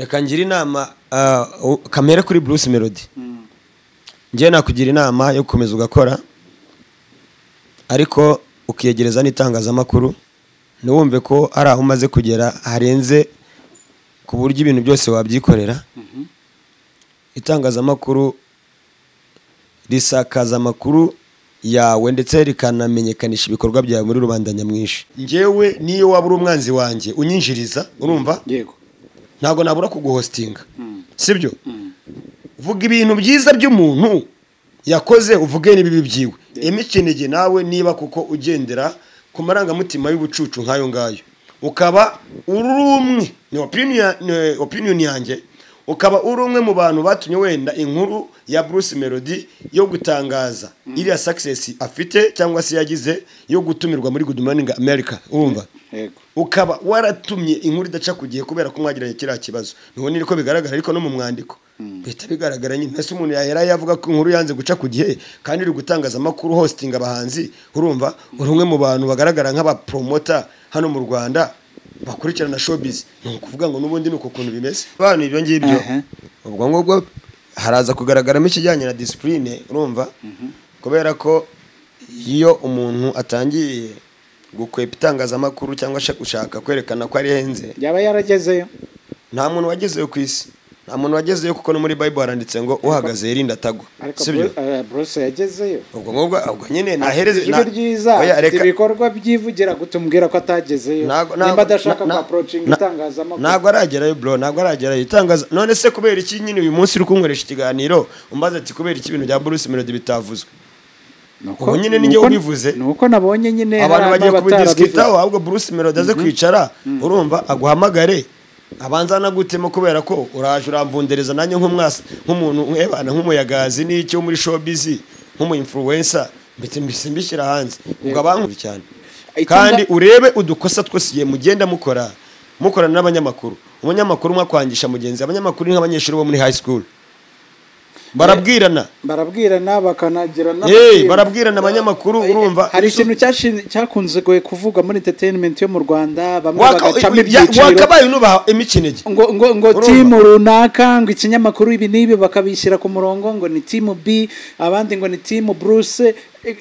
reka ngire inama ah, u- kamere kuri bruce melody. Njyewe nakugira inama yo gukomeza ugakora ariko ukiyegereza n'itangazamakuru ntiwumve ko ari aho umaze kugera harenze ku buryo ibintu byose wabyikorera. Itangazamakuru risakaza amakuru yawe ndetse rikanamenyekanisha ibikorwa byawe muri rubanda nyamwinshi. Njyewe niyo waba uri umwanzi wanjye unyinjiriza urumva? Yego. Ntabwo nabura kuguhositinga sibyo? Vuga ibintu byiza by'umuntu yakoze uvuge n'ibibi byiwe. Imikinige nawe niba kuko ugendera ku marangamutima y'ubucucu nk'ayo ngayo. Ukaba uri umwe. Ni opinion ni opinion yanjye. Ukaba uri umwe mu bantu batumye wenda inkuru ya Bruce Melody yo gutangaza. Iriya success afite cyangwa se yagize yo gutumirwa muri Good Morning America yego. Ukaba waratumye inkuru idaca ku gihe kubera ko mwagiranye kiriya kibazo. Ntibona niko bigaragara ariko no mu mwandiko. Bihita bigaragara nyine. Ese umuntu yahera yavuga ko inkuru yanze guca ku gihe kandi uri gutangaza amakuru hosting abahanzi urumva? Uri umwe mu bantu bagaragara nk'abapromota hano mu rwanda. Bakurikirana showbiz ni ukuvuga ngo n'ubundi ni uko kuntu bimeze. Abantu ibyo ngibyo. Ubwo ngubwo haraza kugaragaramo ikijyanye na disipurine urumva? Kubera ko iyo umuntu atangiye gukwepa itangazamakuru cyangwa se gushaka kwerekana ko ari henze yaba yaragezeyo. nta muntu wagezeyo ku isi. Nta muntu wagezeyo kuko no muri bible haranditse ngo uhagaze yirinda atagwa sibyo? Bru- eh, Bruce yagezeyo. Ubwo ngubwo ubwo nyine nahereze ijwi ryiza afite ibikorwa byivugira gutumbwira ko atagezeyo. Nimba adashaka na- itangazamakuru. ntabwo aragerayo bro ntabwo aragerayo. Itangaza none se kubera iki nyine uyu munsi uri kunkoresha ikiganiro umbaza ati kubera iki ibintu bya Bruce Melody bitavuzwe? Ubu nyine ninjye nuko- ubivuze. nuko nabonye nyine abantu bagiye kubidisikitaho ahubwo Bruce Melody aze kwicara urumva aguhamagare. Abanza anagutemo kubera ko uraje uramvundereza nanjye nk'umwasa nk'umuntu ebana nk'umuyagazi n'icyo muri showbiz nk'umu influencer mbese mbishyira hanze. Ubwo abankuru cyane. Kandi urebe udukosa twose mugenda mukora mukorana n'abanyamakuru. Umunyamakuru umwe akwangisha mugenzi abanyamakuru ni nk'abanyeshuri bo muri high school. Barabwirana. Barabwirana bakanagira Hey, barabwirana abanyamakuru urumva. hari ikintu cyakunze kuvuga muri entertainment yo mu Rwanda bamwe bagacamo ibyiciro. wakabaye unubaha imikinege ngo timu runaka ngo ikinyamakuru ibi n'ibi bakabishyira ku murongo ngo ni timu B abandi ngo ni timu Bruce. Eh,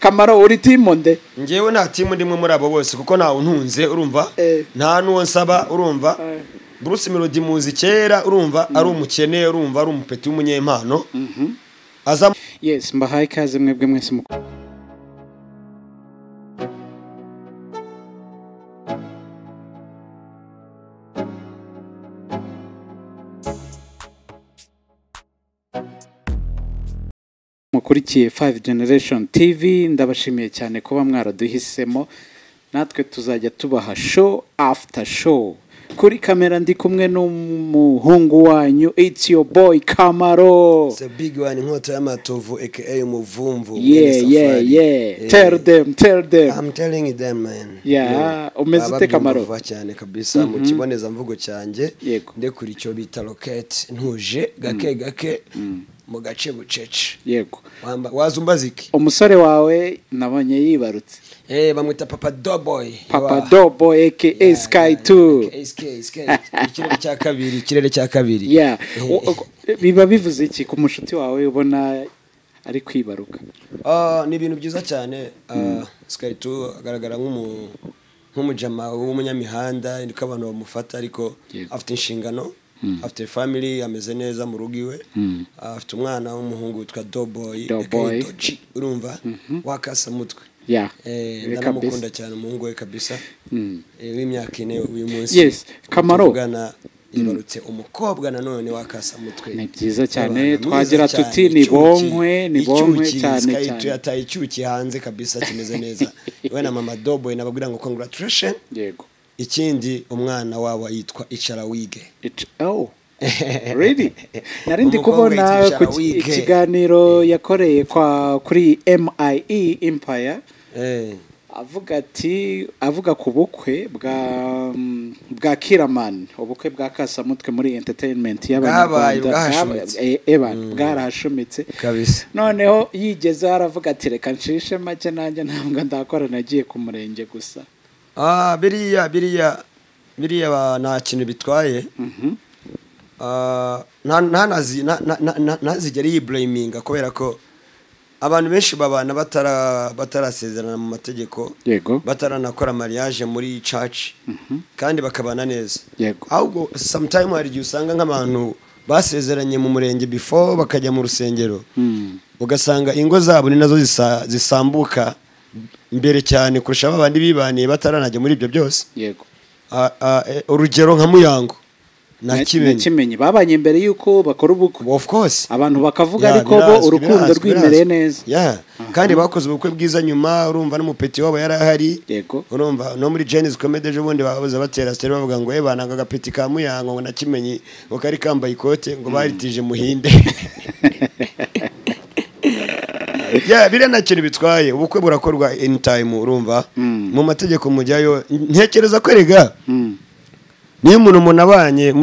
Kamaro uri timu nde? Njyewe nta timu ndimwe muri abo bose kuko ntawe untunze urumva? Eh. nta n'uwo nsaba urumva? Bruce Melody muzi kera urumva ari umukene urumva ari umupeti w'umunyempano. Aza yes mbahaye ikaze mwebwe mwese mu mukurikiye 5 generation tv ndabashimiye cyane kuba mwaraduhisemo. Natwe tuzajya tubaha show after show. Kuri kamera ndi kumwe n'umuhungu wanyu it's your boy kamaro the big one inkota y'amatovu aka umuvumvu yeah yeah yeah. Eh, tell them tell them. I'm telling them man. Yeah, umeze ute Kamaro? cyane kabisa mu kibonezamvugo cyanjye Yego. ndekura icyo bita rocket ntuje gake gake mu gace bucece. Yego. Wamba- waza umbaza iki? Umusore wawe nabonye yibarutse. Eh bamwita papa doboy papa dobo aka Yeah, sky 2 okay, Sky, Sky. ikirere cya kabiri ikirere cya kabiri. Yeah. Eh, biba bivuze iki ku mushuti wawe ubona ari kwibaruka? Ah, ni ibintu byiza cyane. Ah, Sky 2 agaragara nk'umu nk'umujama w'umunyamihanda niko abantu bamufata ariko afite inshingano afite family ameze neza mu rugo iwe. Ah, afite umwana w'umuhungu witwa Doughboy Doughboy. urumva? Wakasa mutwe. Eh, Kabisa. ndanamukunda cyane umuhungu we kabisa. Mm. Eh, w'imyaka ine uyu munsi tuvugana yibarutse umukobwa nanone wakasa mutwe. Ni byiza cyane, twagira tuti ni bonkwe, ni bonkwe cyane cyane. yataye icyuki hanze kabisa kimeze neza. We na mama doboy nababwira ngo congratulation. Yego. Ikindi umwana wabo yitwa icara wige It, oh. Nari ndi kubona ku Ishara ki- Wige. ikiganiro yakoreye kuri MIE Empire. Eh, avuga ati avuga ku bukwe bwa mm, bwa Kiraman ubukwe bwa Kasamutwe muri entertainment Bwabaye, y'abanyarwanda eh, eba bwarahashumitse noneho yigezeho aravuga ati reka nshishe make nanjye ntabwo ndakora nagiye ku murenge gusa. Ah biriya biriya biriya nta kintu bitwaye. Mhm. ah, ntazigere yiburayiminga kubera ko abantu benshi babana batara- batarasezerana mu mategeko bataranakora mariage muri church kandi bakabana neza. Ahubwo sometime hari igihe usanga nk'abantu basezeranye mu murenge before bakajya mu rusengero. Mm. ugasanga ingo zabo ni na zo zisa- zisambuka mbere cyane kurusha babandi bibaniye bataranajya muri ibyo byose. Ah, ah, eh, urugero nka muyango. Kimenyi. Kimenyi. Babanye mbere y'uko bakora ubukwe. Of course. Abantu bakavuga ariko bo urukundo rwimereye neza. Ya, kandi bakoze ubukwe bwiza nyuma urumva n'umupeti wabo yari ahari urumva no muri Genesis Comedy ejo bundi bahoze batera sitari bavuga ngo eh bananga agapeti ka muyango ngo nakimenyi ngo kari kambaye ikote ngo baritije muhinde. Ya biriya nta kintu bitwaye. Ubukwe burakorwa anytime urumva? Mm. mu mategeko mujyayo ntekereza ko erega. Mm. Niyo umuntu munabanye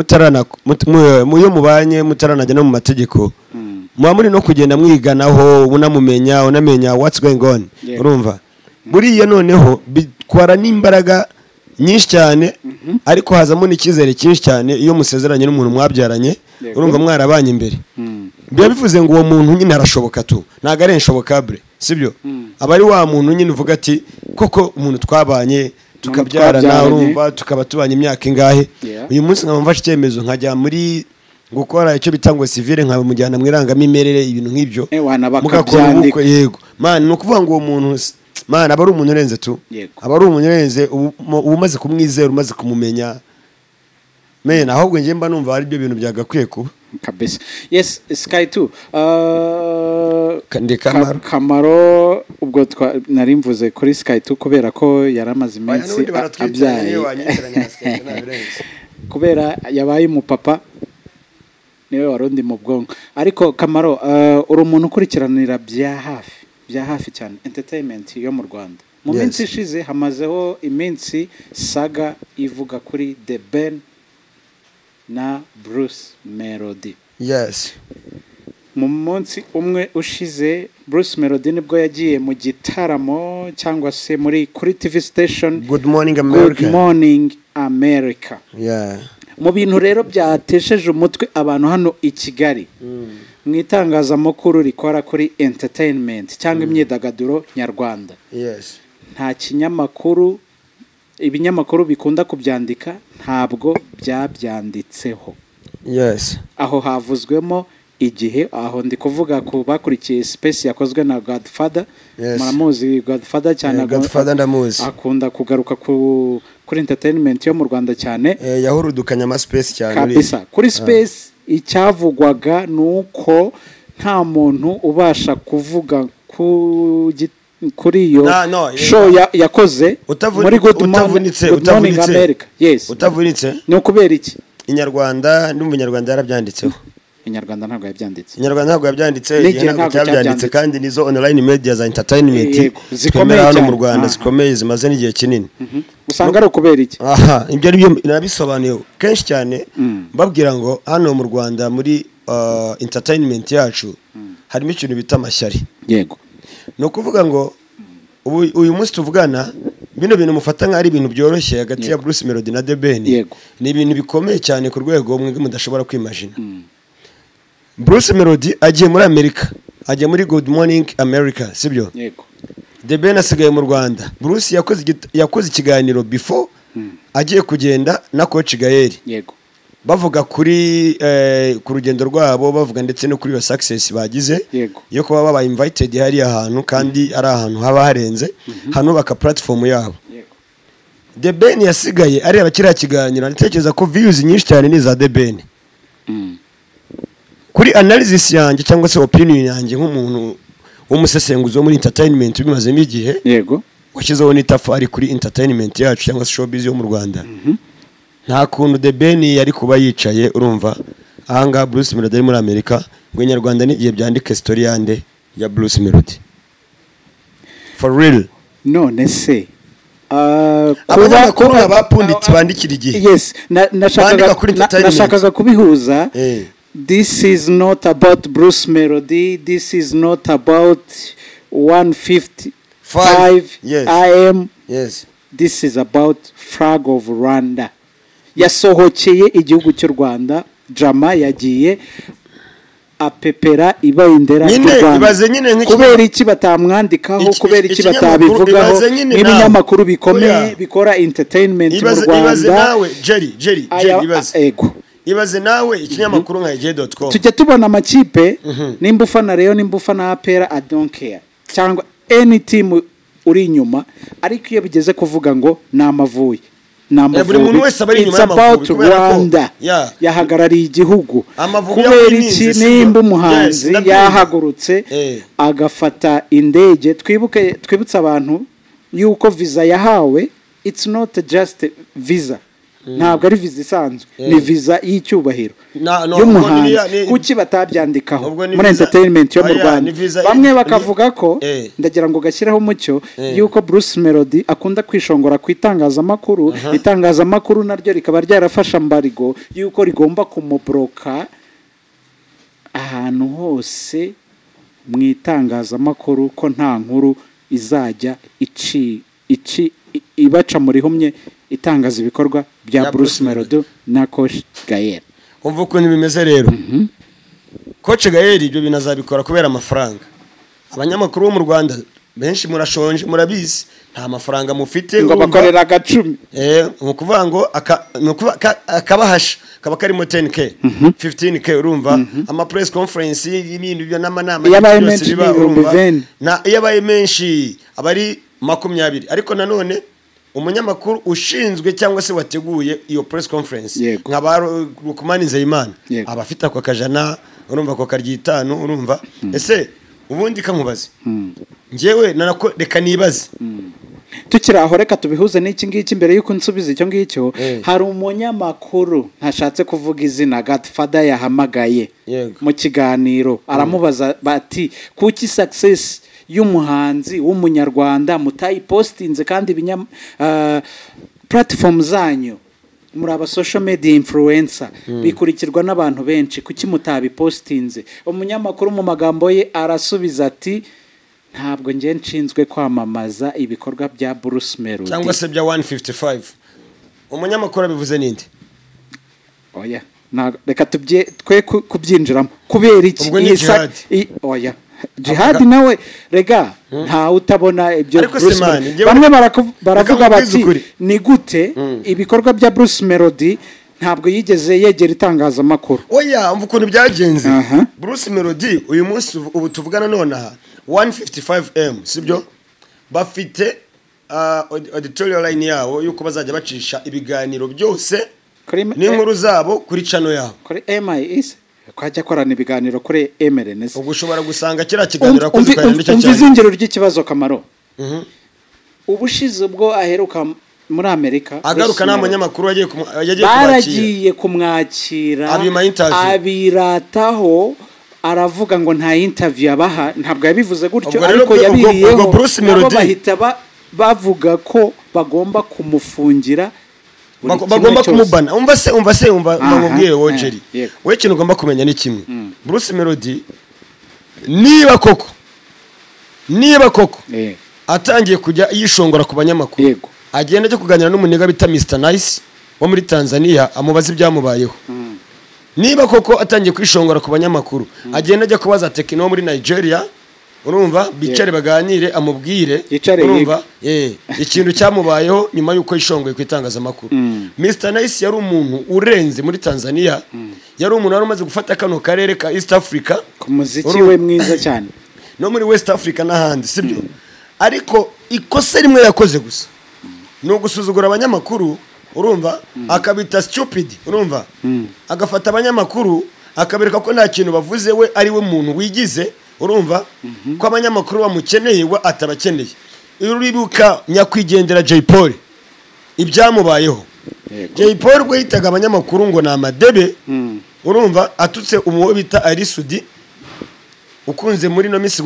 iyo mubanye mutaranajya no mu mategeko. Mm. muba muri no kugenda mwiganaho unamumenya unamenya what's going on. Urumva? Buriya noneho bitwara n'imbaraga nyinshi cyane ariko hazamo n'icyizere cyinshi cyane iyo musezeranye n'umuntu mwabyaranye urumva mwarabanye imbere. Mm. biba bivuze ngo uwo muntu nyine arashoboka tu? Ntabwo ari inshobokabure sibyo? Mm. aba ari wa muntu nyine uvuga ati koko umuntu twabanye tukabyarana urumva tukaba tubanye imyaka ingahe. Uyu munsi nkaba mfashe icyemezo nkajya muri gukora icyo bita ngo sivire nkabamujyana mu irangamimerere ibintu nk'ibyo. Eh, mugakora ubukwe yego. Mani ni ukuvuga ngo uwo muntu mani aba ari umuntu urenze tu? Aba ari umuntu urenze uba umaze kumwizera umaze kumumenya. Mena ahubwo njye mba numva ari byo bintu byagakwiye kuba. Kabisa yes sky 2 uh, Ka- ndi Ka- Kamaro. kamaro ubwo twa- nari mvuze kuri sky 2 kubera ko yari amaze iminsi abyaye. kubera yabaye umupapa ni we wari undi mu bwonko. Ariko kamaro uh, uri umuntu ukurikiranira bya hafi bya hafi cyane entertainment yo mu rwanda. Mu minsi ishize hamazeho iminsi saga ivuga kuri the ben na bruce melody. Yes. Mu munsi umwe ushize bruce melody ni bwo yagiye mu gitaramo cyangwa se muri kuri tv station. Good morning good america. Morning america. Yeah. Mu bintu rero byatesheje umutwe abantu hano i kigali. Mu itangazamakuru rikora kuri entertainment cyangwa imyidagaduro nyarwanda. Yes. Nta kinyamakuru ibinyamakuru bikunda kubyandika ntabwo byabyanditseho. Yes. Aho havuzwemo igihe aho ndi kuvuga ku bakurikiye space yakozwe na godfather. Yes. muramuzi godfather cyane ndamuzi. akunda kugaruka ku kuri entertainment yo mu rwanda cyane. Eh, yahurudukanye amaspace cyane kabisa. Kuri space icyavugwaga ni uko nta muntu ubasha kuvuga ku gi- kuri iyo show ya- yakoze muri good morning, utavunitse, ni ukubera iki? Inyarwanda n'umva inyarwanda yarabyanditseho. Inyarwanda ntabwo yabyanditse. Inyarwanda ntabwo yabyanditse N'igihe igihe ntabwo cyabyanditse. kandi nizo online media za entertainment. Twemera hano mu rwanda Aha. zikomeye zimaze n'igihe kinini. Usanga ari ukubera iki? Aha ibyo ari byo nabisobanuye. Kenshi cyane Mm. mbabwira ngo hano mu rwanda muri uh, entertainment yacu harimo ikintu bita amashyari. Yego. Ni ukuvuga ngo uyu munsi tuvugana bino bintu mufata nk'aho ari ibintu byoroshye hagati ya. Bruce Melody na Yego. ni ibintu bikomeye cyane ku rwego mwebwe mudashobora kwimagina. Bruce Melody agiye muri Amerika. Ajya muri Good Morning America sibyo? Ben asigaye mu Rwanda. Bruce yakoze ikiganiro before agiye kugenda na Coach Gael yego. Bavuga kuri eh, ku rugendo rwabo bavuga ndetse no kuri iyo success bagize Yego. yo kuba baba invited hariya hantu kandi ari ahantu haba harenze hanubaka platform yabo. Yego. The Ben yasigaye areba kiriya kiganiro ndatekereza ko views nyinshi cyane ni za The Ben. Mm. kuri analysis yanjye cyangwa se opinion yanjye nk'umuntu w'umusesenguzi wo muri entertainment ubimazemo igihe yego. washyizeho n'itafari kuri entertainment yacu cyangwa se showbiz yo mu Rwanda. Nta kuntu The Ben yari kuba yicaye urumva? Ahangaha Bruce Melody ari muri Amerika. Ngo inyarwanda n'igihe byandike story yande ya Bruce Melody. For real. None se. Ah, abanyamakuru ah, bandikira igihe. Nashakaga kubihuza. Eh. this is not about bruce melody. This is not about 155 Five, yes. am yes. This is about flag of rwanda. Yasohokeye igihugu cy'u rwanda jama yagiye apepera ibendera ry'u Rwanda. kubera iki batamwandikaho kubera iki batabivugaho nk'ibinyamakuru bikomeye bikora entertainment mu Rwanda. ibaze nawe. Ikinyamakuru nka j.com tujya tubona amakipe nimba ufana reyo nimba ufana apera i don't care. Cyangwa any team uri inyuma ariko iyo bigeze kuvuga ngo ni Eh, buri muntu wese aba ari inyuma y'Amavubi, rwanda. Yahagarariye igihugu. Kubera iki? nimba umuhanzi yahagurutse Eh. agafata indege. Twibutse abantu yuko visa yahawe. It's not just visa. Ntabwo ari visa isanzwe. Ni visa y'icyubahiro. Y'umuhanzi kuki batabyandikaho? Muri entertainment yo mu Oya, rwanda. bamwe bakavuga ko Eh. ndagira ngo gashyireho umucyo Eh. yuko bruce melody akunda kwishongora ku itangazamakuru. Itangazamakuru naryo rikaba ryarafashe mbarigo yuko rigomba kumuboroka ahantu hose mu itangazamakuru ko nta nkuru izajya ici ibaca mu rihumye itangaza ibikorwa bya bruce melody na coach gael umva ukuntu bimeze rero. Koce gaheri ibyo bintu azabikora kubera amafaranga. Abanyamakuru bo mu rwanda benshi murashonje murabizi. Nta mafaranga mufite ngo bakorera agacumi. Eh, ni ukuvuga ngo akabahasha kaba karimo 10k 15k urumva? Ama press conference y'ibintu n'amanama Iyo abaye byose menshi biba, urumva? 20. na iyo abaye menshi aba ari makumyabiri. Ariko nanone umunyamakuru ushinzwe cyangwa se wateguye iyo press conference nka ba Ru- rukumani nzeyimana. Aba afite ako kajana urumva ako karya itanu urumva ese ubundi kamubaze njyewe nanako reka nibaze. Tukiri aho reka tubihuze n'iki ngiki mbere y'uko nsubiza icyo ngicyo. Eh. hari umunyamakuru ntashatse kuvuga izina godfather yahamagaye. Mu kiganiro aramubaza bati kuki success y'umuhanzi w'umunyarwanda mutayipositinze kandi uh, platform zanyu. Muri aba social media influencer. Bikurikirwa n'abantu benshi. Kuki mutabipositinze umunyamakuru mu magambo ye arasubiza ati ntabwo njye nshinzwe kwamamaza ibikorwa bya Bruce Melody. Cyangwa se bya 155 umunyamakuru abivuze ninde? Oya. Reka tubye twe ku- kubyinjiramo kubera iki? Oya. Jihadi nawe rega ntawe utabona ibyo Bruce bamwe baravuga bati ni gute ibikorwa bya Bruce Melody ntabwo yigeze yegera itangazamakuru? Oya umva ukuntu byagenze. Aha. bruce melody uyu munsi ubu- tuvugana nonaha 155m sibyo bafite uh, aud- editorial line yabo yuko bazajya bacisha ibiganiro byose n'inkuru zabo kuri cano yabo. Kuri MIS kwajya akorana ibiganiro kuri MRNS ubwo ushobora gusanga kiriya kiganiro yakoze ukagira ni cyo umva cyane izingiro ry'ikibazo kamaro. Mhm. ubushize ubwo aheruka muri amerika. Agaruka nta munyamakuru yagiye kumwakira baragiye kumwakira abirataho aravuga ngo nta interview abaha. Ntabwo yabivuze gutyo ariko yabiriyeho. Nabo bahita ba- bavuga ko bagomba kumufungira bagomba kumubana. Umva se umva se umva Aha, mubwire wowe eh, yego. wowe ikintu ugomba kumenya ni kimwe. Bruce melody niba koko niba koko Eh, atangiye kujya yishongora ku banyamakuru. Agenda ajya kuganira n'umuniga bita Mr Nice wo muri Tanzania amubaza ibyamubayeho. Niba koko atangiye kwishongora ku banyamakuru agenda ajya kubaza tekino wo muri Nigeria urumva? Bicare baganire amubwire. Urumva? Eh ikintu cyamubayeho nyuma y'uko yishongoye ku itangazamakuru. Mr Nice yari umuntu urenze muri Tanzania. Yari umuntu wari umaze gufata kano karere ka East Africa. Ku muziki we mwiza cyane. No muri west africa n'ahandi sibyo ariko ikosa rimwe yakoze gusa. Ni ugusuzugura abanyamakuru urumva? Akabita stupid urumva? Agafata abanyamakuru akabereka ko nta kintu bavuze we ari we muntu wigize. Urumva ko abanyamakuru bamukeneye we atabakeneye. Iyo uribuka nyakwigendera jay paul. Ibyamubayeho. Jay paul ubwo yitaga abanyamakuru ngo ni amadebe. Urumva atutse umuwo bita arisudi ukunze muri ino minsi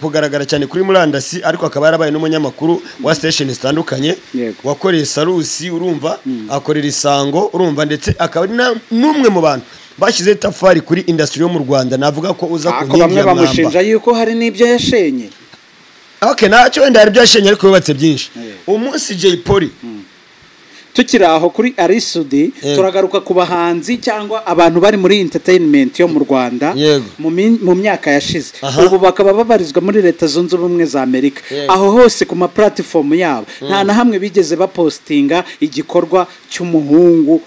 kugaragara, cyane kuri murandasi ariko akaba yarabaye n'umunyamakuru wa station zitandukanye. Wakoreye sarusi urumva? Akorera isango urumva? Ndetse akaba ari n'umwe mu bantu bashyizeho itafari kuri industry yo mu rwanda navuga ko uza ku nkingi ya mwamba. bamushinja yuko hari n'ibyo yashenye. Okay ntacyo wenda hari byashenye ariko yubatse byinshi. Umunsi jay polly. Tukiri aho kuri arisudi turagaruka ku bahanzi cyangwa abantu bari muri entertainment yo mu rwanda mu myaka yashize. Ubu bakaba babarizwa muri leta zunze ubumwe za amerika. Aho hose ku ma yabo. Nta na hamwe bigeze bapostinga igikorwa cy'umuhungu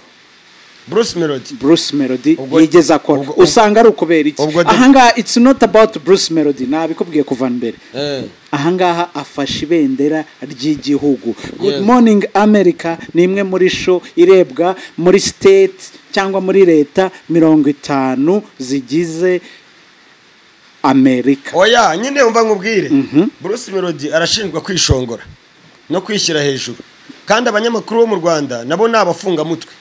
bruce melody. Bruce melody yigeze akora. usanga ari ukubera iki? ahangaha it's not about bruce melody. Nabikubwiye kuva mbere. Eh. ahangaha afashe ibendera ry'igihugu. Good morning america. Ni imwe muri show irebwa muri state cyangwa muri leta mirongo itanu zigize amerika oya nyine umva nkubwire. Bruce melody arashinjwa kwishongora no kwishyira hejuru. Kandi abanyamakuru bo mu rwanda nabo ni abafungamutwe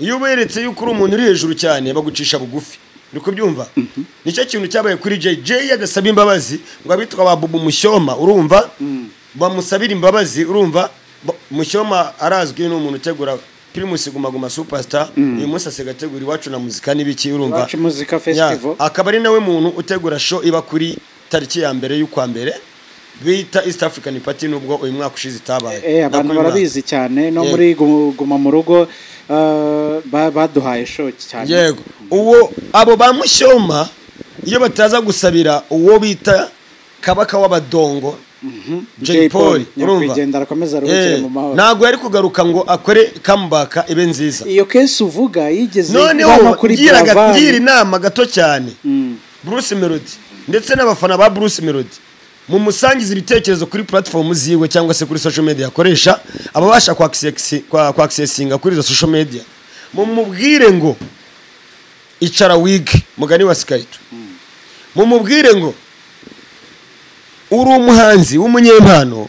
iyo uberetse yuko uri umuntu uri hejuru cyane bagucisha bugufi. Uri kubyumva? Nicyo kintu cyabaye kuri jay jay adasaba imbabazi ngo abitwa ba bubu mushyoma urumva? Bamusabira imbabazi urumva? Mushyoma arazwi ni umuntu utegura primus guma guma superstar. Uyu munsi asigaye ategura iwacu na muzika n'ibiki urumva? Iwacu Muzika Festival. akaba ari nawe muntu utegura show iba kuri tariki ya mbere y'ukwa mbere bita east african party nubwo uyu mwaka ushize itabaye. Eh, abantu uyu mwaka. barabizi cyane. No muri Gu- guma mu rugo ba- baduhaye show cyane. Yego. Uwo abo ba mushyoma iyo bataza gusabira uwo bita kabaka w'abadongo jay paul Eh, ntabwo yari kugaruka ngo akore comeback ibe nziza. Iyo kesi uvuga yigeze noneho ngira inama gato cyane. Mm. bruce melody. Ndetse n'abafana ba bruce melody. Mumusangiza ibitekerezo kuri platform ziwe cyangwa se kuri social media akoresha ababasha kwaccessi- kwa- kwaccessinga kuri izo social media. Mumubwire ngo icara wige mugani wa sikayito mumubwire ngo uri umuhanzi w'umunyempano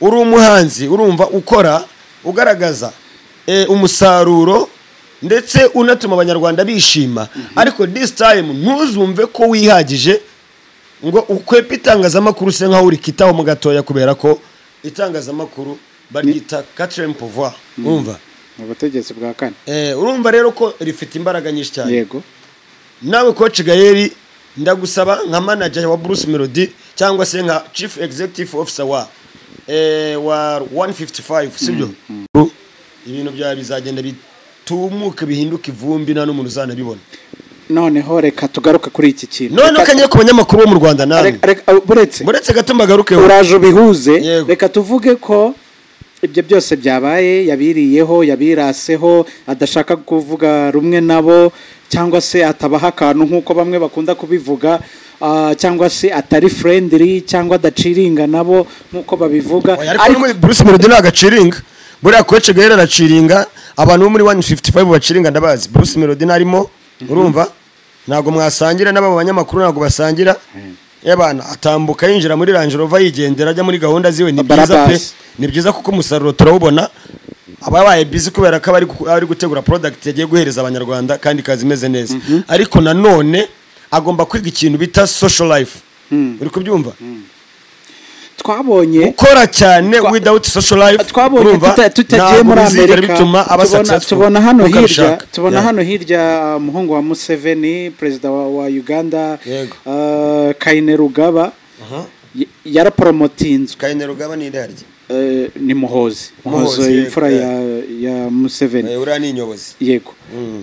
uri umuhanzi urumva ukora ugaragaza eh, umusaruro ndetse unatuma abanyarwanda bishima. Ariko this time ntuzumve ko wihagije ngo ukwepe itangazamakuru use nkaho urikitaho mu gatoya kubera ko itangazamakuru baryita quatrième pouvoir urumva mu butegetsi bwa kane. Eh, urumva rero ko rifite imbaraga nyinshi cyane. Yego. Nawe coach gayeri ndagusaba nka manager wa bruce melody cyangwa se nka chief executive officer wa eh, wa 155 sibyo ibintu byawe bizagenda bitumuka bihinduka ivumbi nta n'umuntu uzanabibona. Noneho reka tugaruke kuri iki kintu. None Reka- ukanye ku banyamakuru bo mu rwanda reka- reka- buretse. Gato mbagarukeho uraje ubihuze. Reka tuvuge ko ibyo byose byabaye yabiriyeho yabiraseho adashaka kuvuga rumwe nabo cyangwa se atabaha akantu nk'uko bamwe bakunda kubivuga ah, cyangwa se atari friendly cyangwa adaciringa nabo nk'uko babivuga. Ariko bruce melody ntabwo aciringa. Buriya coach gayeri araciringa abantu bo muri 155 baciringa ndabazi. Bruce melody ntarimo urumva? Ntabwo mwasangira n'aba banyamakuru ntabwo basangira. Yabana atambuka yinjira muri Range Rover yigendera ajya muri gahunda ziwe. Ni byiza pe ni byiza kuko umusaruro turawubona. Aba yabaye busy kubera ko aba ari gu- ari gutegura product yagiye guhereza abanyarwanda kandi ikaza imeze neza. Ariko nanone agomba kwiga ikintu bita social life. Uri kubyumva? Twabonye gukora cyane without social life. twabonye tutagiye muri amerika. tubona, hano hirya tubona Yeah. hano hirya umuhungu wa museveni perezida wa, uganda uh, kaine rugaba. Y- yaraporomotinzwe kayine rugaba ni irarye Eh, ni muhozi. Muhozi imfura ya, museveni. Eh, uriya ni inyobozi yego. Mm.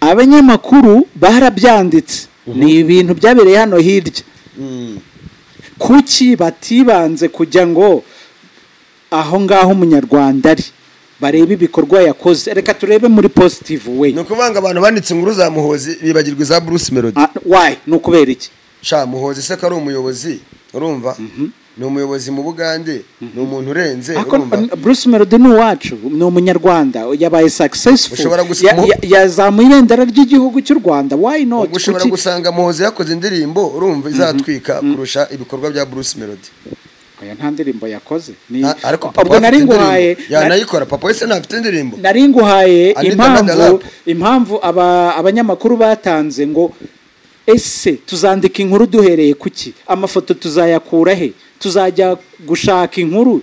abanyamakuru barabyanditse. Ni ibintu byabereye hano hirya. Mm. Kuki batibanze kujya ngo aho ngaho umunyarwanda ari? Barebe ibikorwa yakoze. Reka turebe muri positive way. Ni ukuvuga ngo abantu banditse inkuru za muhozi bibagirwa iza bruce melody. Ah, why? Ni ukubera iki? Sha muhozi se ko ari umuyobozi? Urumva? Ni umuyobozi mu bugande ni umuntu urenze bruce melody ni uwacu ni umunyarwanda yabaye successful. Yazamuye ibendera ry'igihugu cy'u rwanda why not? Ushobora gusanga muhozi yakoze indirimbo urumva izatwika kurusha ibikorwa bya bruce melody. Oya nta ndirimbo yakoze. Ah, ariko ubwo papa nari afite nguhaye indirimbo. Yanayikora papa wese ntafite indirimbo. Nari nguhaye impamvu impamvu aba abanyamakuru batanze ngo ese tuzandika inkuru duhereye kuki amafoto tuzayakura he? Tuzajya gushaka inkuru.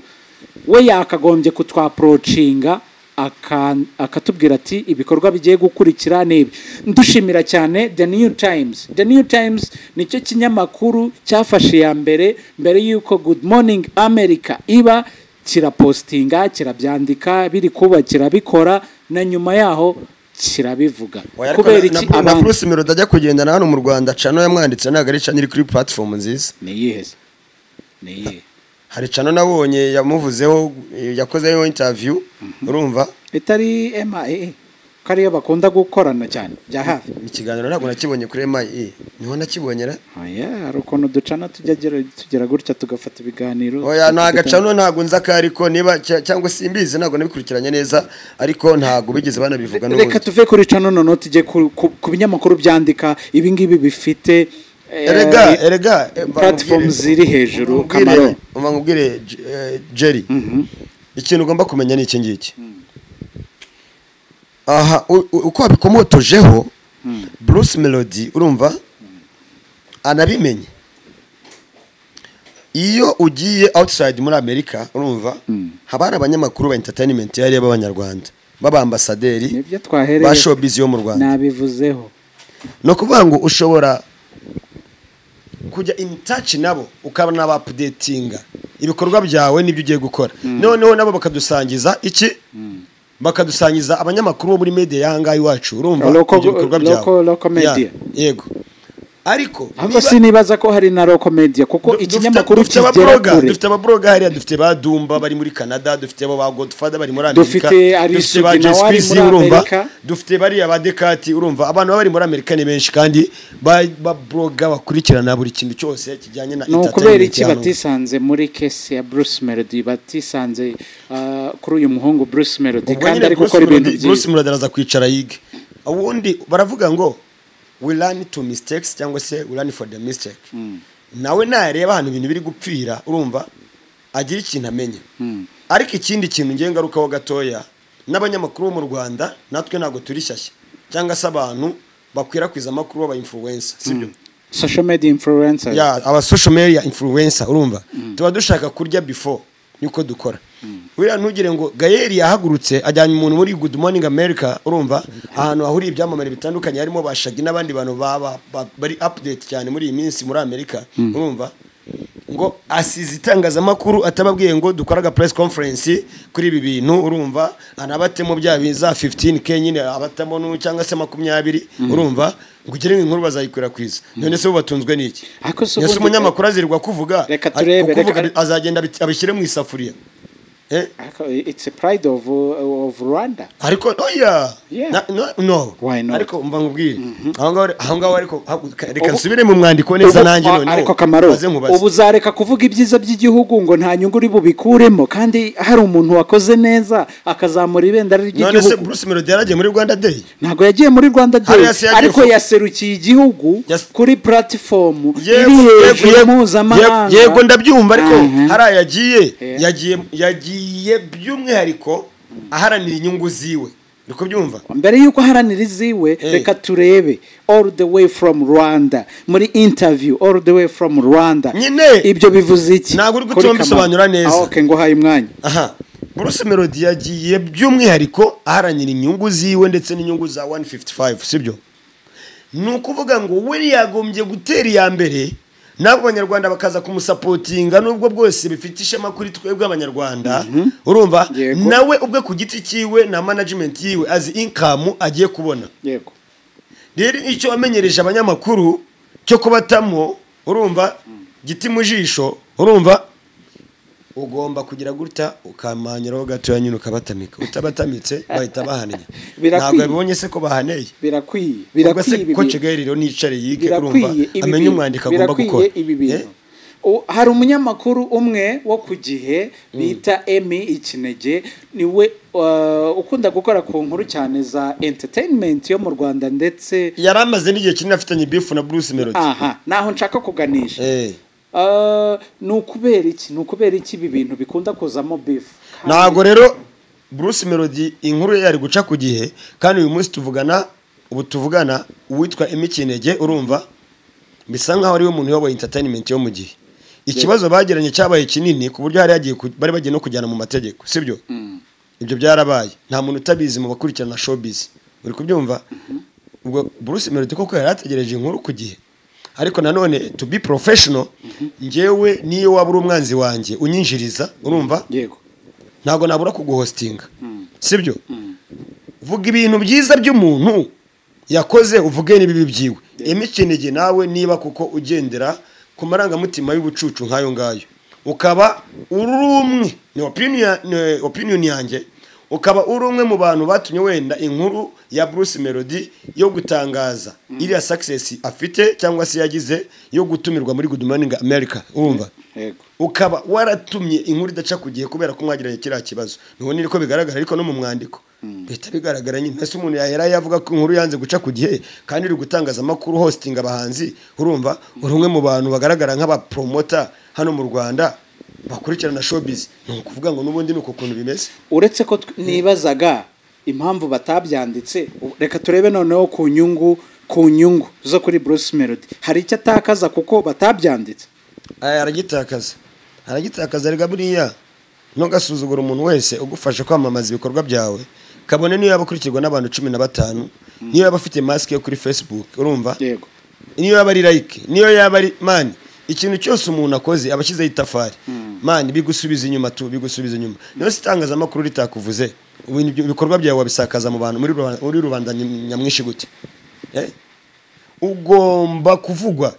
We yakagombye kutwaporocinga aka- akatubwira ati ibikorwa bigiye gukurikira ni ibi. Ndushimira cyane the new times. The new times ni cyo kinyamakuru cyafashe iya mbere mbere y'uko good morning america iba kirapositinga kirabyandika biri kuba kirabikora na nyuma yaho kirabivuga. Kubera na- iki? Na- na abantu Bruce Melody ajya kugendana hano mu Rwanda cano yamwanditse ntabwo ari cano iri kuri platform nziza. Ni iyihe se ni iyihe hari cano nabonye yamuvuzeho eh, yakozeho interview urumva? Itari MIA ko ariyo bakunda gukorana cyane bya hafi. Ikiganiro ntabwo nakibonye kuri MIE ni ho nakibonye ra oya hari ukuntu ducana tujya gera- tugera gutya tugafata ibiganiro. Oya nta gacano ntabwo nzi ako ariko niba cya- cyangwa simbizi ntabwo nabikurikiranye neza ariko ntabwo bigeze banabivuga reka tuve kuri cano noneho tujye ku, ku, ku binyamakuru byandika ibi ngibi bifite erega erega. eh, mba platform ziri hejuru kamaro. mba nkubwire eh, Jerry. Ikintu ugomba kumenya ni iki ngiki? Aha uko wabikomotojeho Bruce Melody urumva? Anabimenye. Iyo ugiye outside muri amerika urumva? Haba hari abanyamakuru ba entertainment yari b'abanyarwanda b'abambasaderi ba showbiz yo mu rwanda. Nabivuzeho. Ni ukuvuga ngo ushobora kujya in touch nabo ukabona bapudetinga ibikorwa byawe n'ibyo ugiye gukora. Noneho nabo bakadusangiza iki? Bakadusangiza abanyamakuru bo muri media y'ahangaha iwacu. Urumva Local- ibyo bikorwa local- byawe yego. Ariko ahubwo niba- sinibaza ko hari na roko media kuko ikinyamakuru kigera kure. dufite ababloga hariya dufite ba Dumba bari muri Canada dufite abo ba Godfather bari muri Amerika Dufite Ari dufite ba Sugi nawe Jay ari Squeezy, muri Amerika. dufite bariya ba Dekati urumva? Abantu bari muri Amerika ni benshi kandi ba bloga bakurikirana buri kintu cyose kijyanye na ni ukubera entertainment iki batisanze muri kesi ya Bruce Melody batisanze ah, kuri uyu muhungu Bruce Melody kandi ari gukora ibintu Melody- Bruce Melody araza kwicara yige. Ubundi baravuga ngo we learn to mistakes cyangwa se we learn for the mistake. Nawe nareba ahantu ibintu biri gupfira urumva agira ikintu amenya ariko ikindi kintu ngiye ngarukaho gatoya n'abanyamakuru bo mu rwanda natwe ntabwo turi shyashya. Cyangwa se abantu bakwirakwiza amakuru b'aba influencer sibyo social media influencer ya aba social media influencer urumva? Tuba dushaka kurya before niko dukora. Buriya ntugire ngo gayeri yahagurutse ajyanye umuntu muri good morning america urumva? Ahantu hahuriye ibyamamare bitandukanye harimo bashagi n'abandi bantu baba ba- bari update cyane muri iyi minsi muri amerika urumva? Ngo asize itangazamakuru atababwiye ngo dukore aga press conference kuri ibi bintu urumva? Anabatemo bya biza 15k nyine abatamo nu- cyangwa se makumyabiri urumva? Ngo ugire ngo inkuru bazayikwirakwiza. None se bo batunzwe n'iki? Ese umunyamamakuru azirirwa kuvuga azagenda abishyire mu isafuriya. It's a pride of, of Rwanda. Ariko oya Yeah. Na- no, no. Why not? ariko mva nkubwire aho ngaho aho ngaho ariko reka nsubire mu mwandiko neza nanjye noneho. Ariko kamaro ubu uzareka kuvuga ibyiza by'igihugu ngo nta nyungu uri bubikuremo kandi hari umuntu wakoze neza akazamura ibendera none se ry'igihugu Bruce Melody yaragiye muri Rwanda Day? Ntabwo yagiye muri rwanda day. Yagiye ariko yaserukiye igihugu kuri Yego, iri hejuru mpuzamahanga. yego, ndabyumva ariko Aha. hariya yagiye Yeah. yagiye yagiye by'umwihariko aharanira inyungu ziwe. Uri kubyumva mbere y'uko aharanira iziwe Eh. reka turebe. All the way from rwanda. Muri interview all the way from rwanda. Nyine. ibyo bivuze iki? Ntabwo uri gutuma mbisobanura neza. Ah, okay, ngo haye umwanya. Aha. Bruce Melody yagiye by'umwihariko aharanira inyungu ziwe ndetse n'inyungu za 155 sibyo? Ni ukuvuga ngo we yagombye gutera iya mbere n'abo banyarwanda bakaza kumusapotinga nubwo bwose bifite ishema kuri twebwe abanyarwanda. Urumva? Yego. nawe ubwe ku giti cyiwe na management yiwe azi income agiye kubona. Rero icyo wamenyereje abanyamakuru cyo kubatamo urumva? Giti mu jisho urumva? Ugomba kugira gutya ukamanyiraho gatoya nyine ukabatamika utabatamitse bahita bahanenya. Ntabwo yabibonye se ko bahaneye. Birakwiye. Birakwiye ko kigali rero nicare yige urumva amenye umwandika umwandiko agomba gukora. Eh? hari umunyamakuru umwe wo ku gihe bita emi ikinege. Niwe uh, ukunda gukora ku nkuru cyane za entertainment yo mu rwanda ndetse yari amaze n'igihe kinini afitanye bifu na bruce melody. Aha naho nshaka kuganisha. Eh. Ni ukubera iki? Ni ukubera iki ibi bintu bikunda kuzamo bifu ntabwo rero bruce melody inkuru ye yari guca ku gihe kandi uyu munsi tuvugana ubu tuvugana uwitwa emi kinege urumva bisa nkaho ari we muntu uyoboye entertainment yo mu gihe. Ikibazo bagiranye cyabaye kinini ku buryo hari hagiye ku- bari bagiye no kujyana mu mategeko sibyo ibyo byarabaye. Nta muntu utabizi mu bakurikirana showbiz. Uri kubyumva? Ubwo bruce melody koko yari ategereje inkuru ku gihe? Ariko nanone to be professional njyewe niyo waba uri umwanzi wanjye unyinjiriza urumva? Yego. Ntabwo nabura kuguhostinga. Sibyo? Vuga ibintu byiza by'umuntu yakoze uvuge n'ibibi byiwe. Imikinigi nawe niba kuko ugendera ku marangamutima y'ubucucu nk'ayo ngayo. Ukaba uri umwe. Ni opinion ni opinion yanjye. Ukaba uri umwe mu bantu batumye wenda inkuru ya Bruce Melody yo gutangaza. Iriya success afite cyangwa se yagize yo gutumirwa muri Good Morning America urumva? Ukaba waratumye inkuru idaca ku gihe kubera ko mwagiranye kiriya kibazo. Nubona ko bigaragara ariko no mu mwandiko. Bihita bigaragara nyine. Ese umuntu yahera yavuga ko inkuru yanze guca ku gihe kandi uri gutangaza amakuru hosting abahanzi urumva? Uri umwe mu bantu bagaragara nk'abapromota hano mu rwanda. Bakurikirana showbiz ni ukuvuga ngo n'ubundi ni uko kuntu bimeze. Uretse ko nibazaga impamvu batabyanditse reka turebe noneho ku nyungu ku nyungu zo kuri Bruce Melody. Hari icyo atakaza kuko batabyanditse? Aragitakaza. Aragitakaza rega buriya ntugasuzugura umuntu wese ugufasha kwamamaza ibikorwa byawe. Kabone niyo yaba akurikirwa n'abantu cumi na batanu niyo yaba afite masike yo kuri facebook urumva? Niyo yaba ari like niyo yaba ari mani ikintu cyose umuntu akoze aba ashyizeho itafari. Mani bigusubiza inyuma tu bigusubiza inyuma. Niyo si itangazamakuru ritakuvuze ibikorwa byawe wabisakaza mu bantu muri rubanda- nyamwinshi gute? Eh? ugomba kuvugwa.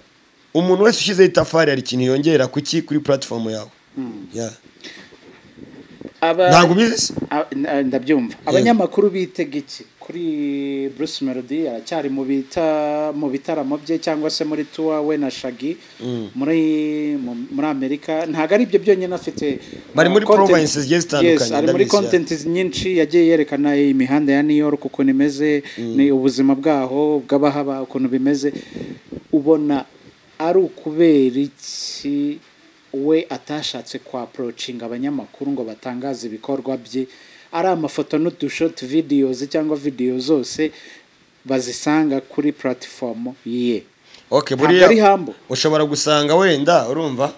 Umuntu wese ushyizeho itafari hari ikintu yongera kuki kuri platform yawe. Aba- ntabwo ubizi? Ndabyumva. Abanyamakuru bitega iki kuri Bruce Melody aracyari mu bita mu bitaramo bye cyangwa se muri tour we na Shaggy muri mu- muri Amerika. Ntabwo ari ibyo byonyine afite Bari uh, muri content- provinces zigiye zitandukanye, ari muri ndabizi, content nyinshi yagiye yerekana imihanda ya New York ukuntu imeze ni ubuzima bwaho bw'abahaba ukuntu bimeze. Ubona ari ukubera iki we atashatse kwa approaching abanyamakuru ngo batangaze ibikorwa bye. Ari amafoto n'udushoti videos cyangwa video zose bazisanga kuri platform ye. Buriya ushobora gusanga wenda urumva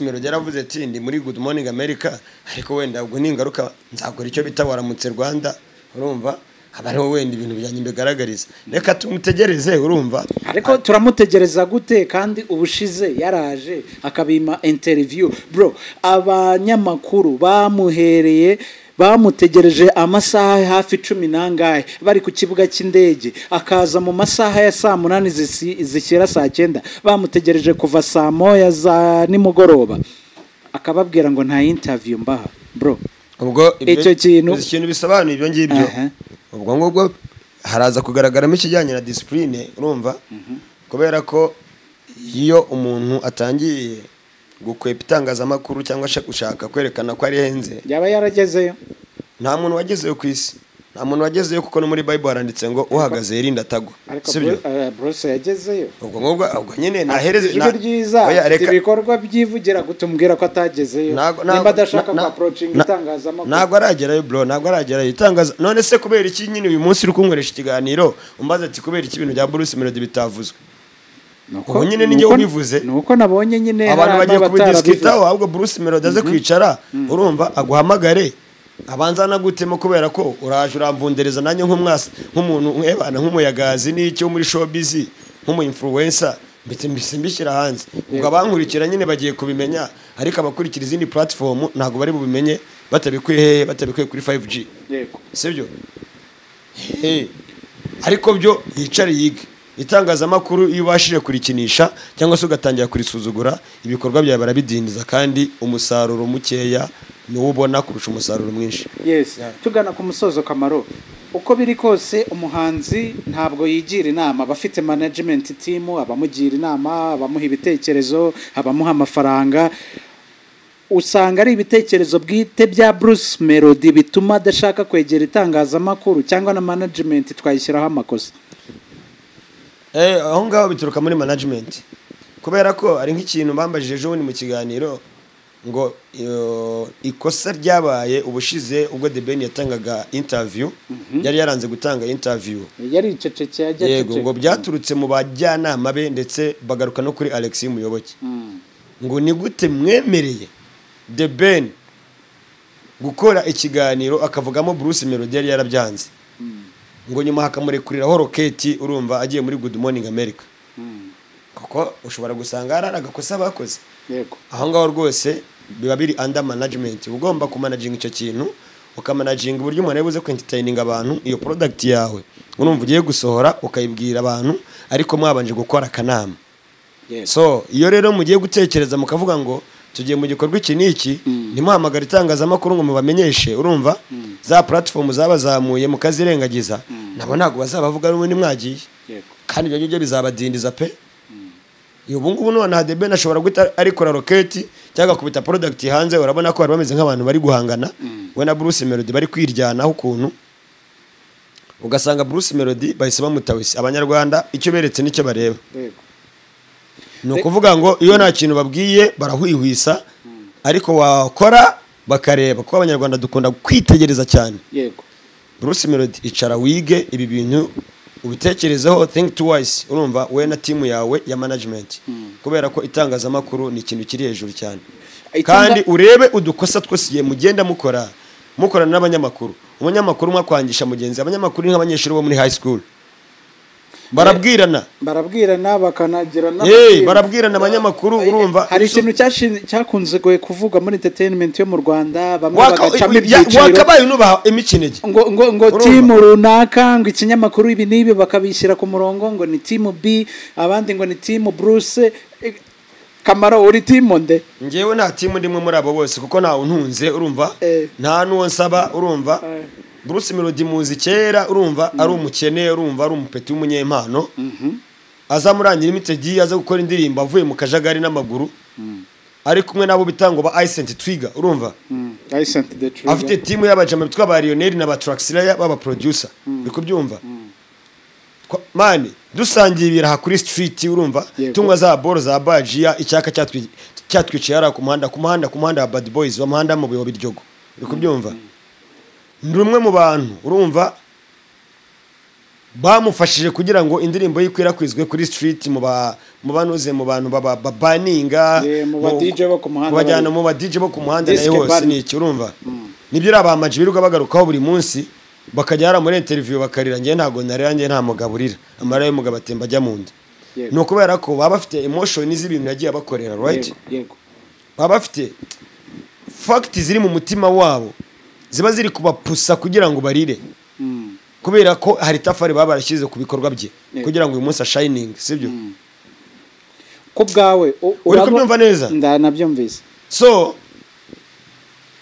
Melody yaravuze ati ndi muri Good Morning America ariko wenda ubwo ni ingaruka nzakora icyo bita waramutse Rwanda urumva? Haba hariho wenda ibintu byanjye mbigaragariza reka tumutegereze urumva. Ariko turamutegereza gute kandi ubushize yaraje akabima interview. Bro abanyamakuru bamuhereye bamutegereje amasaha hafi cumi n'angahe. Bari ku kibuga cy'indege. Akaza mu masaha ya saa munani zishyira saa cyenda. Bamutegereje kuva saa moya za nimugoroba. Akababwira ngo nta interview mbaha. Bro. Ubwo Icyo kintu- izi kintu bisobanuye ibyo ngibyo. Ubwo ngubwo haraza kugaragaramo ikijyanye na disipurine urumva? Kubera ko iyo umuntu atangiye gukwepa itangazamakuru cyangwa gushaka kwerekana ko ari henze yaba yaragezeyo. nta muntu wagezeyo ku isi. Nta muntu wagezeyo kuko no muri bayibule haranditse ngo uhagaze yirinda atagwa. sibyo? Bru- eh, Bruce yagezeyo. Ubwo ngubwo ubwo nyine nahereze ijwi na- ryiza afite ibikorwa byivugira gutumbwira ko atagezeyo? Nimba adashaka na- kwa approaching na- itangazamakuru. ntabwo aragerayo bro ntabwo aragerayo. Itangaza none se kubera iki nyine uyu munsi uri kunkoresha ikiganiro? Umbaza ati kubera iki ibintu bya Bruce Melody bitavuzwe? Ubu nyine nijye nuko- ubivuze. nuko nabonye nyine abantu bagiye kubidisikitaho ahubwo Bruce Melody aze kwicara urumva aguhamagare. Abanza anagutemo kubera ko uraje uramvundereza nanjye nk'umwasi nk'umuntu ebana nk'umuyagazi n'icyo muri showbiz nk'umu influencer mbese mbishyira hanze. Ubwo abankurikira nyine bagiye kubimenya ariko abakurikira izindi platform ntabwo bari bubimenye batabikuye hehe batabikuye kuri 5G Yego. sibyo? Ariko byo yicare yige. Itangazamakuru iyo ubashije kurikinisha cyangwa se ugatangira kurisuzugura ibikorwa byawe barabidindiza kandi umusaruro mukeya niwo ubona kurusha umusaruro mwinshi. Yes tugana ku musozo kamaro. Uko biri kose umuhanzi ntabwo yigira inama. Aba afite management team abamugira inama abamuha ibitekerezo abamuha amafaranga usanga ari ibitekerezo bwite bya Bruce Melody bituma adashaka kwegera itangazamakuru cyangwa na management twayishyiraho amakosa. Eh, aho ngaho bituruka muri management. Kubera ko ari nk'ikintu bambajije ejo bundi mu kiganiro ngo iyo, ikosa ryabaye ubushize ubwo The Ben yatangaga interview yari yaranze gutanga interview. Yego ngo byaturutse mu bajyanama be ndetse bagaruka no kuri Alex Muyoboke. Mm. ngo ni gute mwemereye The Ben gukora ikiganiro akavugamo Bruce Melody yari yarabyanze? Ngo nyuma hakamurekuriraho roketi urumva agiye muri Good Morning America. Mm. kuko ushobora gusanga hari agakosa bakoze. Aho ngaho rwose biba biri under management. Uba ugomba kumanaginga icyo kintu ukamanaginga uburyo umuntu ari buze kwentitayininga abantu iyo product yawe. Urumva ugiye gusohora ukayibwira abantu ariko mwabanje gukora akanama. So iyo rero mugiye gutekereza mukavuga ngo tugiye mu gikorwa iki n'iki ntimuhamagare itangazamakuru ngo mubamenyeshe urumva? Za platform zabazamuye mukazirengagiza. Nabo ntabwo bazabavuga n'ubundi mwagiye kandi ibyo ngibyo bizabadindiza pe. Ubu ngubu none hadebeni ashobora guhita arikora roketi cyangwa akubita product hanze urabona ko bari bameze nk'abantu bari guhangana. We na Bruce Melody bari kwiryanaho ukuntu. Ugasanga Bruce Melody bahise bamutawise abanyarwanda icyo beretse ni cyo bareba. Ni ukuvuga ngo iyo nta kintu babwiye barahwihwisa. Ariko wakora bakareba. Kuko abanyarwanda dukunda kwitegereza cyane. Bruce Melody icara wige ibi bintu ubitekerezeho think twice. Urumva we na timu yawe ya management. Kubera ko itangazamakuru ni ikintu kiri hejuru cyane. Kandi urebe udukosa twose igihe mugenda mukora mukorana n'abanyamakuru. Umunyamakuru umwe akwangisha mugenzi abanyamakuru ni nk'abanyeshuri bo muri high school. Barabwirana. Barabwirana bakanagira Hey, barabwirana abanyamakuru urumva. hari ikintu cyakunze kuvuga muri entertainment yo mu rwanda bamwe bagacamo ibyiciro. wakabaye unubaha imikinege ngo timu runaka ngo ikinyamakuru ibi n'ibi bakabishyira ku murongo ngo ni timu b abandi ngo ni timu bruce. Eh, kamaro uri timu nde? Ngewe nta timu ndimwe muri abo bose kuko ntawe untunze urumva? Eh. nta n'uwo nsaba urumva? Eh. Bruce Melody muzi kera urumva ari umukene urumva ari umupeti w'umunyempano. Aza muri Angira Limited aza gukora indirimbo avuye mu kajagari n'amaguru. Ari kumwe n'abo bita ngo ba Icent Trigger urumva? Afite timu y'abajama bitwa ba Lionel na ba Traxler baba producer. Uri kubyumva. Mani dusangiye ibiraha kuri street urumva? Tunywa za boro za bajiya icyaka cyatwi- cyatwiciye hariya ku muhanda ku muhanda ku muhanda wa bad boys wa muhanda mu wa biryogo. Uri kubyumva? Ni umwe mu bantu urumva? Bamufashije kugira ngo indirimbo ye ikwirakwizwe kuri street mu ba mu banuze mu bantu baba babaninga mu bajyana mu ba DJ bo ku muhanda na yo hose ni iki urumva? Nibyo uri abamaji birirwa bagarukaho buri munsi bakajya hara muri interview bakarira njye ntabwo narira njye nta mugabo urira amarira y'umugabo atemba ajya mu nda. Ni ukubera ko baba bafite emotion z'ibintu yagiye abakorera yego baba bafite fact ziri mu mutima wabo. Ziba ziri kubapusa kugira ngo barire. Mm. kubera ko hari itafari baba barashyize ku bikorwa bye kugira ngo uyu munsi ashining sibyo? Ku bwawe u- uri kubyumva neza? Ndanabyumvise so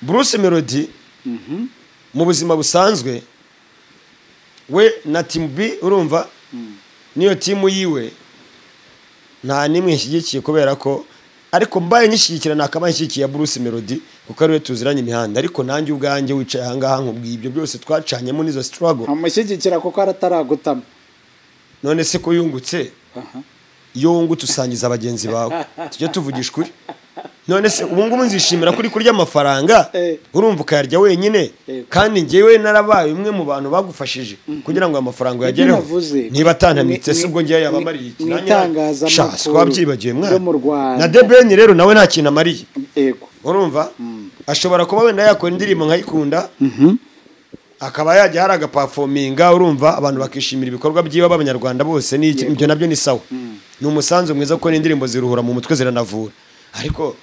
Bruce Melody Mhm. mu buzima busanzwe we na timu B urumva? Niyo timu yiwe nta nimwe nshyigikiye kubera ko ariko mbaye nyishyigikira nakabaye nshyigikiye Bruce Melody kuko ari we tuziranye imihanda. Ariko nanjye ubwanjye wicaye ahangaha nkubwiye ibyo byose twacanyemo n'izo struggle. Amushyigikira kuko arataragutama none se ko yungutse? Aha. Iyo wungutse usangiza bagenzi bawe. Tujye tuvugisha ukuri. None se ubu ngubu nzishimira kuri kurya amafaranga Eh. urumva ukayarya wenyine. Yego. kandi njyewe narabaye umwe mu bantu bagufashije kugira ngo ayo mafaranga Ibyo uyagereho. niba atanamitse Mwi- se ubwo ngewe yaba amariye iki? Nanjye- wabyibagiwe mwana? na debeni rero nawe nta kintu amariye. Urumva? Ashobora kuba wenda yakora indirimbo nkayikunda. Mhm. Akaba yajya hari agapafominga urumva abantu bakishimira ibikorwa byiwe b'abanyarwanda bose ibyo na byo ni sawa. Ni umusanzu mwiza kuko n'indirimbo ziruhura mu mutwe ziranavura. Ariko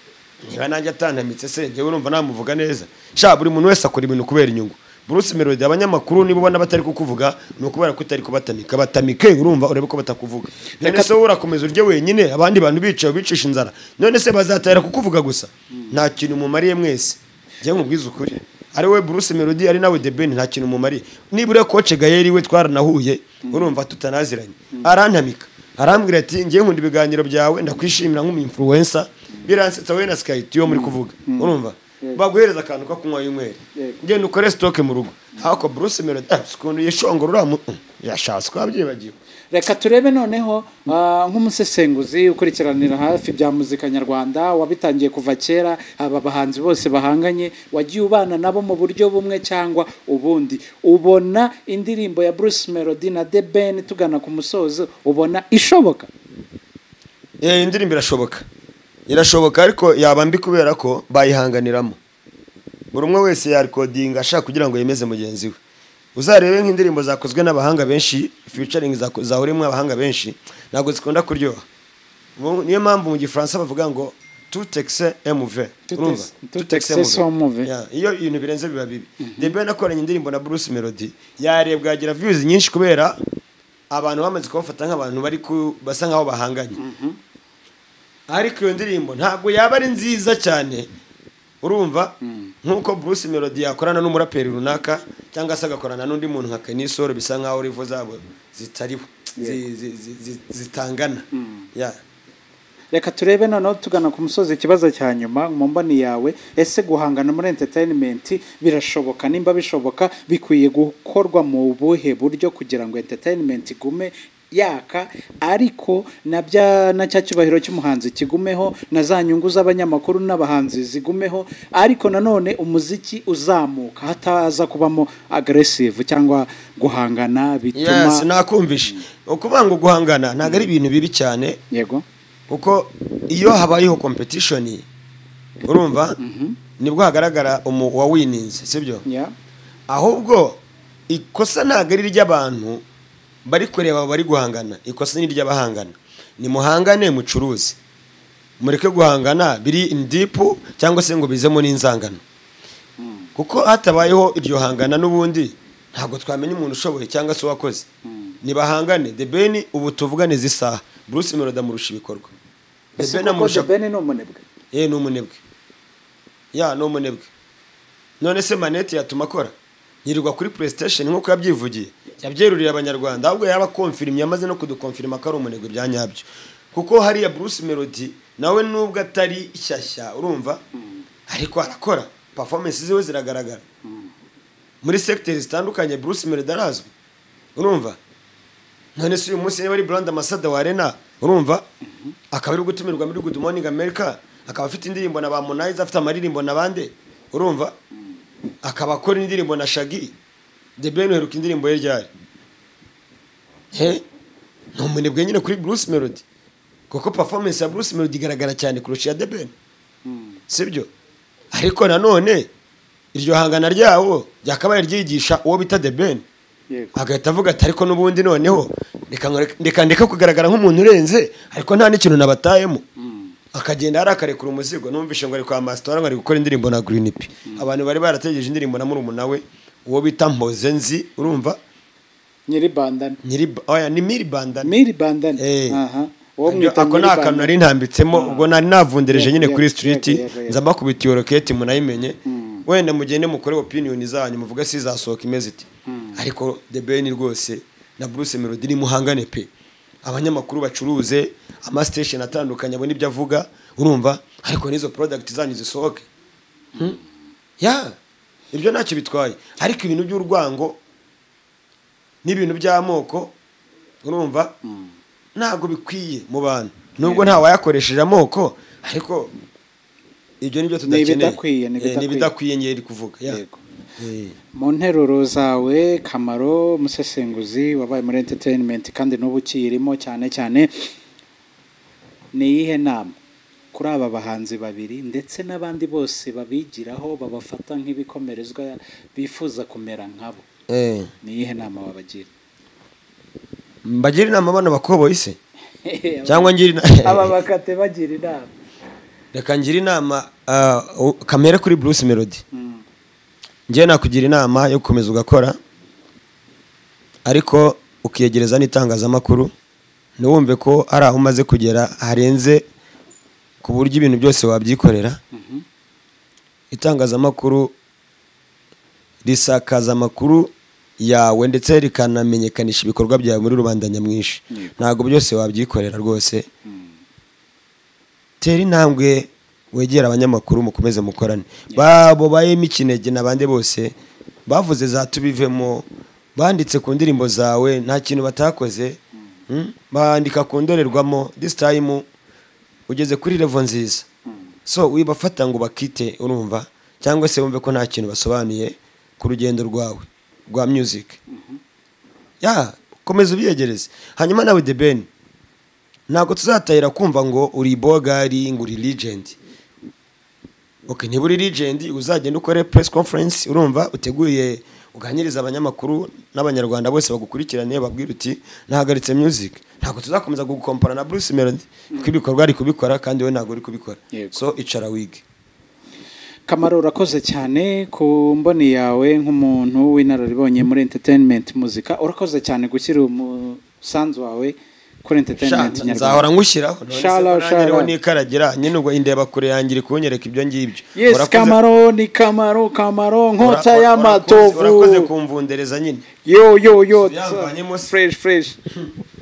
niba nanjye atanamitse se njyewe urumva namuvuga neza. Sha buri muntu wese akora ibintu kubera inyungu. Bruce Melody abanyamakuru niba ubona batari kukuvuga ni ukubera ko utari kubatamika. Batamike urumva urebe ko batakuvuga. None se wowe urakomeza urye wenyine abandi bantu bicaye bicisha inzara. None se bazatera kukuvuga gusa? Nta kintu mumariye mwese. Njyewe nkubwize ukuri. Ari we Bruce Melody ari nawe The Ben nta kintu mumariye. Nibura coach Gael we twaranahuye urumva tutanaziranye. Arantamika arambwira ati ngiye nkunda ibiganiro byawe ndakwishimira nk'umu influencer. Biransetsa wowe na Sky yo muri kuvuga. Urumva? Baguhereza akantu ko kunywa y'umwere Yego. ngenda ukore stock mu rugo. Hako Bruce Melody ah, sikundu yishongora uramu yashatse twabyibagiwe reka turebe noneho ah, nk'umusesenguzi ukurikiranira hafi bya muzika nyarwanda wabitangiye kuva kera aba bahanzi bose bahanganye wagiye ubana nabo mu buryo bumwe cyangwa ubundi. Ubona indirimbo ya Bruce Melody na The Ben tugana ku musozo ubona ishoboka? Eh, indirimbo irashoboka. Irashoboka ariko yaba mbi kubera ko bayihanganiramo. Buri umwe wese yarikodinga ashaka kugira ngo yemeze mugenzi we. Uzarebe nk'indirimbo zakozwe n'abahanga benshi featuring zako- zahuriyemo abahanga benshi ntabwo zikunda kuryoha. Niyo mpamvu mu gifaransa bavuga ngo tutekise emuve iyo ibintu birenze biba bibi. The Ben akoranye indirimbo na Bruce Melody. Yarebwa agira views nyinshi kubera abantu bamaze kubafata nk'abantu basa nkaho bahanganye. Ariko iyo ndirimbo ntabwo yaba ari nziza cyane. Urumva? Nk'uko Bruce Melody yakorana n'umuraperi runaka cyangwa se agakorana n'undi muntu nka Kenisoro bisa nkaho rivo zabo zitariho zi- zi- zi- zi- zitangana. Ya. reka turebe noneho tugana ku musozi ikibazo cya nyuma mu mboni yawe ese guhangana muri entertainment birashoboka? Nimba bishoboka bikwiye gukorwa mu buhe buryo kugira ngo entertainment igume yaka ariko na bya na cya cyubahiro cy'umuhanzi kigumeho na za nyungu z'abanyamakuru n'abahanzi zigumeho ariko nanone umuziki uzamuka. Hataza kubamo aggressive cyangwa guhangana bituma yes nakumvishe ukuvuga ngo guhangana ntabwo ari ibintu bibi cyane. Yego. Kuko iyo habayeho competition urumva? Nibwo hagaragara umu wawininze sibyo? Yeah. ahubwo ikosa ntabwo ari iry'abantu bari kureba bari guhangana. Ikosa ni iry'abahangana. Nimuhangane mucuruze. Mureke guhangana biri in deep cyangwa se ngo bizemo n'inzangano. Kuko hatabayeho iryo hangana n'ubundi ntabwo twamenya umuntu ushoboye cyangwa se uwakoze. Nibahangane. The ben ubu tuvugane zisaha. Bruce melody amurusha ibikorwa. Ben ni umunebwe? Ye ni umunebwe. Ya ni umunebwe. None se manete yatuma akora? Yirirwa kuri playstation nk'uko yabyivugiye. Yabyeruriye abanyarwanda ahubwo yaba konfirimye yamaze no kudukonfirima ko ari umunebwe bya nyabyo. Kuko hariya bruce melody nawe nubwo atari shyashya urumva? Ariko arakora. Performance ziwe ziragaragara. Muri secteurs zitandukanye bruce melody arazwi. Urumva? None se uyu munsi niba ari brand ambassador wa arena urumva? Akaba ari gutumirwa muri good morning america akaba afite indirimbo na ba afite amaririmbo na bande. Urumva? Akaba akora indirimbo na shagi the ben uheruka indirimbo ye ryari? He? Ni umunebwe nyine kuri bruce melody. Kuko performance ya bruce melody igaragara cyane kurusha iya the ben. Sibyo? Ariko nanone iryo hangana ryawo ryakabaye ryigisha uwo bita the ben. Agahita avuga ati ariko n'ubundi noneho reka ndeka kugaragara nk'umuntu urenze ariko nta n'ikintu nabatayemo. Akagenda hari akarekura umuzigo. Numvishe ngo ari kwa masitora ngo ari gukora indirimbo na P. Abantu bari barategereje indirimbo na murumuna we. Uwo bita Mpoze nzi urumva? Nyiri bandana. Ni miri bandana. Miri bandana. Eh. ako ni akantu nari ntambitsemo ubwo nari navundereje nyine kuri yego. nza mbakubita iyo roketi munayimenye. Wenda mugende mukore opinion zanyu muvuge si izasohoka imeze iti. Ariko the ben rwose na bruce melody ni muhangane pe. Abanyamakuru bacuruze amastation atandukanye abona ibyo avuga urumva? Ariko n'izo product zanyu zisohoke. Hmm? ya ibyo ntacyo bitwaye. Ariko ibintu by'urwango n'ibintu by'amoko urumva? Ntabwo bikwiye mu bantu. Nubwo nta wayakoresheje amoko ariko ibyo tudakeneye. Ni Eh, ibidakwiye. ni ibidakwiye ngeri kuvuga. Mu nteruro zawe kamaro umusesenguzi wabaye muri entertainment kandi n'ubu ukiyirimo cyane cyane ni iyihe nama? Kuri aba bahanzi babiri ndetse n'abandi bose babigiraho babafata nk'ibikomerezwa bifuza kumera nkabo. Eh. ni iyihe nama wabagira? Mbagira inama bano bakoboyi se cyangwa ngira aba ina- bakate bagira inama. Reka ngira inama ah, u- kamere kuri bruce melody. Mm. njyewe nakugira inama yo gukomeza ugakora ariko ukiyegereza n'itangazamakuru ntiwumve ko ari aho umaze kugera harenze ku buryo ibintu byose wabyikorera Mhm. itangazamakuru risakaza amakuru yawe ndetse rikanamenyekanisha ibikorwa byawe muri rubanda nyamwinshi ntabwo byose wabyikorera rwose Mm. tera intambwe wegera abanyamakuru mukomeze mukorane babo bayemo ikinege n'abandi bose bavuze za tubivemo banditse ku ndirimbo zawe nta kintu batakoze? Bandika ku ndorerwamo this time ugeze kuri level nziza. So wibafata ngo bakite urumva cyangwa se wumve ko nta kintu basobanuye ku rugendo rwawe rwa music. Ya komeza ubiyegereze hanyuma nawe the ben ntabwo tuzatahira kumva ngo uri bogari ngo uri okay niba uri legend uzagenda ukore press conference urumva uteguye uganiriza abanyamakuru n'abanyarwanda bose bagukurikirane babwira uti nahagaritse music. Ntabwo tuzakomeza gukompara na Bruce Melody. Kuko ibikorwa ari kubikora kandi we ntabwo uri kubikora. So icara wige kamaro urakoze cyane ku mboni yawe nk'umuntu w'inararibonye muri entertainment muzika. Urakoze cyane gushyira umusanzu wawe kuri entertainment Sha, nzahora ngushyiraho none nikaragira nyine ubwo indeba kure yanjye iri kunyereka ibyo ngibyo. Yes kamaro ni kamaro kamaro nkota y'amatovu urakoze kumvundereza nyine. Yo yo yo. Fresh fresh.